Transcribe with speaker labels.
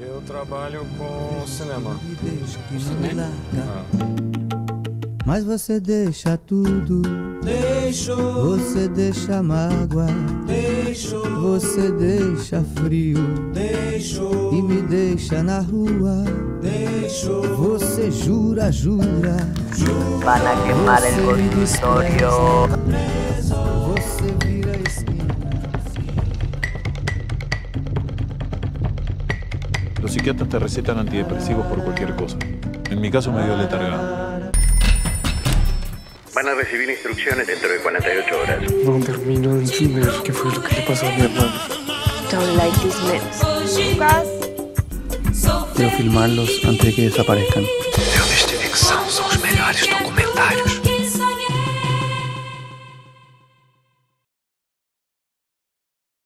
Speaker 1: Eu trabalho com cinema.
Speaker 2: Larga.
Speaker 1: Ah.
Speaker 2: Mas você deixa tudo.
Speaker 3: Deixou,
Speaker 2: Você deixa mágoa.
Speaker 3: deixou,
Speaker 2: Você deixa frio.
Speaker 3: deixou,
Speaker 2: E me deixa na rua.
Speaker 3: deixou.
Speaker 2: Você jura, jura.
Speaker 4: Van a quemar el consultorio.
Speaker 2: Você
Speaker 5: Los psiquiatras te recetan antidepresivos por cualquier cosa. En mi caso me dio letargado.
Speaker 6: Van a recibir instrucciones dentro de 48 horas.
Speaker 7: No termino de entender qué fue lo que le pasó a mi hermano.
Speaker 8: Don't like these men.
Speaker 7: Quiero filmarlos antes de que desaparezcan.
Speaker 6: Eu vesti ficção são os melhores documentários.